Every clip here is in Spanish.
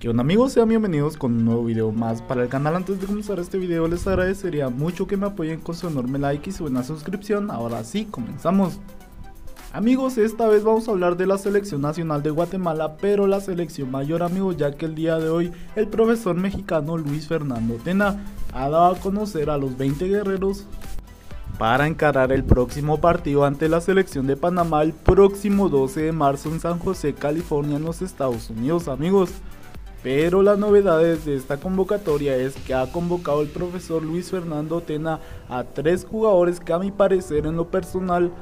Que onda amigos, sean bienvenidos con un nuevo video más para el canal. Antes de comenzar este video les agradecería mucho que me apoyen con su enorme like y su buena suscripción. Ahora sí, comenzamos. Amigos, esta vez vamos a hablar de la selección nacional de Guatemala, pero la selección mayor amigos, ya que el día de hoy el profesor mexicano Luis Fernando Tena ha dado a conocer a los 20 guerreros para encarar el próximo partido ante la selección de Panamá el próximo 12 de marzo en San José, California, en los Estados Unidos amigos. Pero las novedades de esta convocatoria es que ha convocado el profesor Luis Fernando Tena a tres jugadores que a mi parecer en lo personal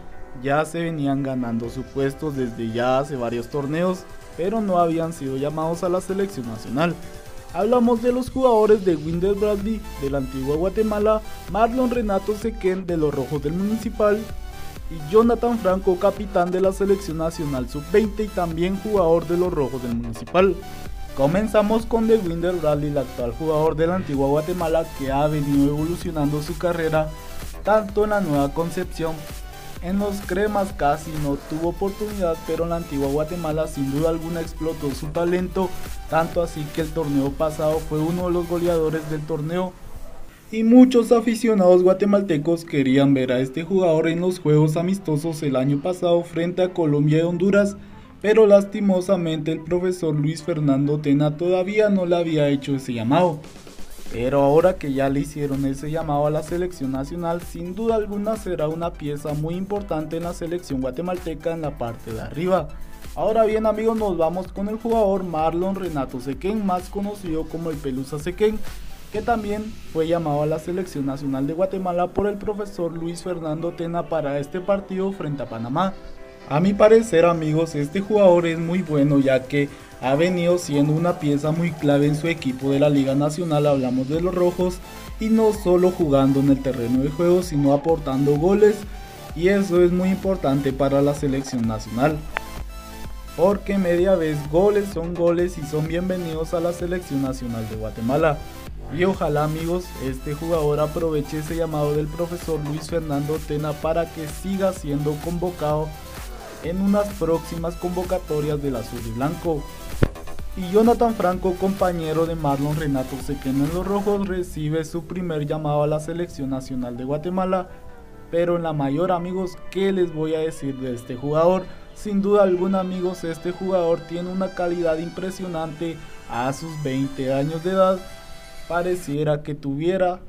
ya se venían ganando su puesto desde ya hace varios torneos, pero no habían sido llamados a la selección nacional. Hablamos de los jugadores de Winder Bradley de la antigua Guatemala, Marlon Renato Sequén de los Rojos del Municipal y Jonathan Franco, capitán de la selección nacional sub-20 y también jugador de los Rojos del Municipal. Comenzamos con The Winder Bradley, el actual jugador de la antigua Guatemala que ha venido evolucionando su carrera tanto en la nueva concepción. En los cremas casi no tuvo oportunidad, pero en la antigua Guatemala sin duda alguna explotó su talento, tanto así que el torneo pasado fue uno de los goleadores del torneo. Y muchos aficionados guatemaltecos querían ver a este jugador en los juegos amistosos el año pasado frente a Colombia y Honduras, pero lastimosamente el profesor Luis Fernando Tena todavía no le había hecho ese llamado. Pero ahora que ya le hicieron ese llamado a la selección nacional, sin duda alguna será una pieza muy importante en la selección guatemalteca en la parte de arriba. Ahora bien amigos, nos vamos con el jugador Marlon Renato Sequén, más conocido como el Pelusa Sequén, que también fue llamado a la selección nacional de Guatemala por el profesor Luis Fernando Tena para este partido frente a Panamá. A mi parecer amigos, este jugador es muy bueno ya que ha venido siendo una pieza muy clave en su equipo de la Liga Nacional, hablamos de los rojos, y no solo jugando en el terreno de juego, sino aportando goles, y eso es muy importante para la selección nacional. Porque media vez goles son goles y son bienvenidos a la selección nacional de Guatemala. Y ojalá amigos, este jugador aproveche ese llamado del profesor Luis Fernando Tena para que siga siendo convocado en unas próximas convocatorias del azul y blanco. Y Jonathan Franco, compañero de Marlon Renato Sequeno en los Rojos, recibe su primer llamado a la selección nacional de Guatemala. Pero en la mayor amigos, ¿qué les voy a decir de este jugador? Sin duda alguna amigos, este jugador tiene una calidad impresionante a sus 20 años de edad. Pareciera que tuviera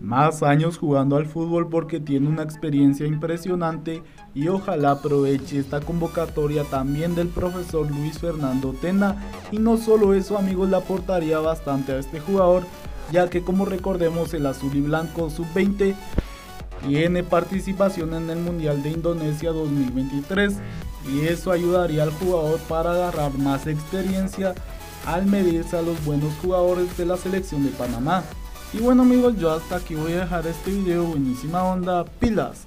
más años jugando al fútbol porque tiene una experiencia impresionante y ojalá aproveche esta convocatoria también del profesor Luis Fernando Tena y no solo eso amigos le aportaría bastante a este jugador ya que como recordemos el azul y blanco sub-20 tiene participación en el Mundial de Indonesia 2023 y eso ayudaría al jugador para agarrar más experiencia al medirse a los buenos jugadores de la selección de Panamá. Y bueno amigos, yo hasta aquí voy a dejar este video, buenísima onda, pilas.